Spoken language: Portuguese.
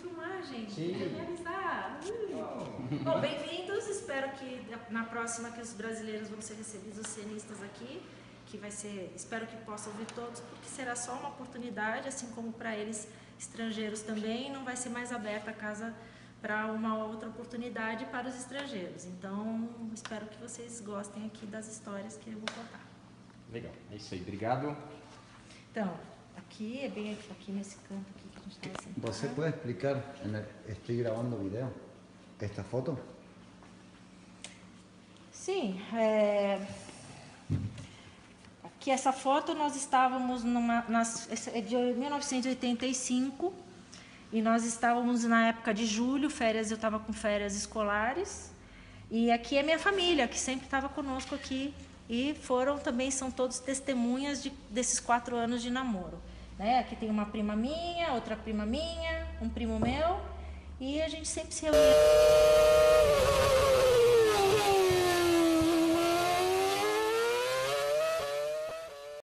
filmar, gente. Sim. Realizar. Uh. Bom, bem-vindos. Espero que na próxima que os brasileiros vão ser recebidos, os cenistas aqui, que vai ser, espero que possam ouvir todos, porque será só uma oportunidade, assim como para eles estrangeiros também, não vai ser mais aberta a casa para uma outra oportunidade para os estrangeiros. Então, espero que vocês gostem aqui das histórias que eu vou contar. Legal, é isso aí. Obrigado. Então, aqui é bem aqui, nesse canto aqui que estava sentado. ¿Você puede explicar? en el- estoy grabando video. ¿Esta foto? Sim, é... aqui essa foto nós estávamos numa, nas, é de 1985 e nós estávamos na época de julho, férias, eu estava com férias escolares e aqui é minha família que sempre estava conosco aqui e foram também são todos testemunhas de, desses quatro anos de namoro. Né? Aqui tem uma prima minha, outra prima minha, um primo meu e a gente sempre se reunia.